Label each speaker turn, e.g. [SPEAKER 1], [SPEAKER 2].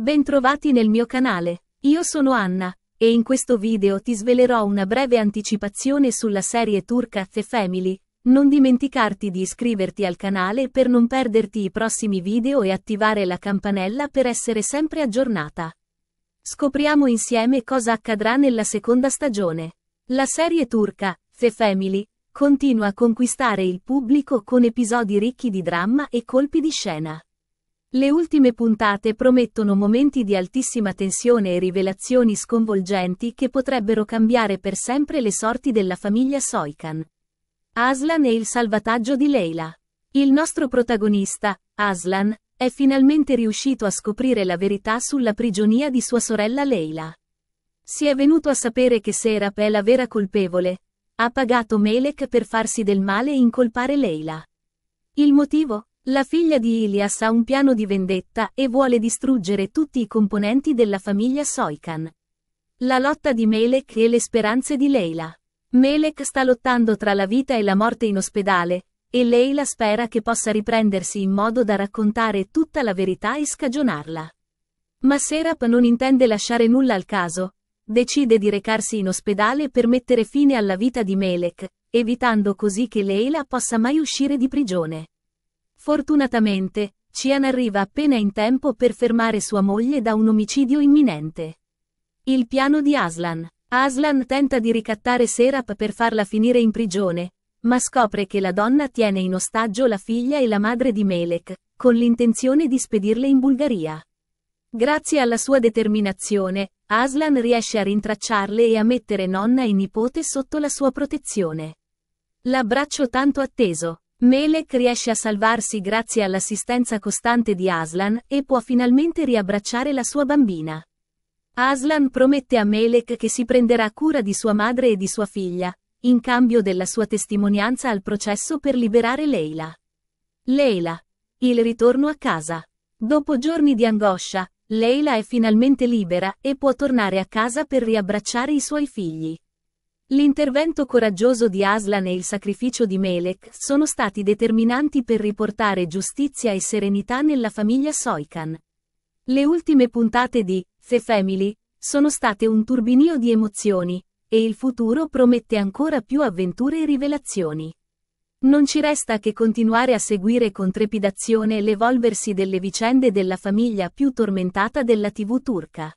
[SPEAKER 1] Bentrovati nel mio canale. Io sono Anna, e in questo video ti svelerò una breve anticipazione sulla serie turca The Family. Non dimenticarti di iscriverti al canale per non perderti i prossimi video e attivare la campanella per essere sempre aggiornata. Scopriamo insieme cosa accadrà nella seconda stagione. La serie turca, The Family, continua a conquistare il pubblico con episodi ricchi di dramma e colpi di scena. Le ultime puntate promettono momenti di altissima tensione e rivelazioni sconvolgenti che potrebbero cambiare per sempre le sorti della famiglia Soikan. Aslan e il salvataggio di Leila. Il nostro protagonista, Aslan, è finalmente riuscito a scoprire la verità sulla prigionia di sua sorella Leila. Si è venuto a sapere che Serap è la vera colpevole. Ha pagato Melek per farsi del male e incolpare Leila. Il motivo? La figlia di Ilias ha un piano di vendetta e vuole distruggere tutti i componenti della famiglia Soikan. La lotta di Melek e le speranze di Leila. Melek sta lottando tra la vita e la morte in ospedale, e Leila spera che possa riprendersi in modo da raccontare tutta la verità e scagionarla. Ma Serap non intende lasciare nulla al caso, decide di recarsi in ospedale per mettere fine alla vita di Melek, evitando così che Leila possa mai uscire di prigione. Fortunatamente, Cian arriva appena in tempo per fermare sua moglie da un omicidio imminente. Il piano di Aslan. Aslan tenta di ricattare Serap per farla finire in prigione, ma scopre che la donna tiene in ostaggio la figlia e la madre di Melek, con l'intenzione di spedirle in Bulgaria. Grazie alla sua determinazione, Aslan riesce a rintracciarle e a mettere nonna e nipote sotto la sua protezione. L'abbraccio tanto atteso, Melek riesce a salvarsi grazie all'assistenza costante di Aslan e può finalmente riabbracciare la sua bambina. Aslan promette a Melek che si prenderà cura di sua madre e di sua figlia, in cambio della sua testimonianza al processo per liberare Leila. Leila. Il ritorno a casa. Dopo giorni di angoscia, Leila è finalmente libera e può tornare a casa per riabbracciare i suoi figli. L'intervento coraggioso di Aslan e il sacrificio di Melek sono stati determinanti per riportare giustizia e serenità nella famiglia Soikan. Le ultime puntate di The Family sono state un turbinio di emozioni, e il futuro promette ancora più avventure e rivelazioni. Non ci resta che continuare a seguire con trepidazione l'evolversi delle vicende della famiglia più tormentata della TV turca.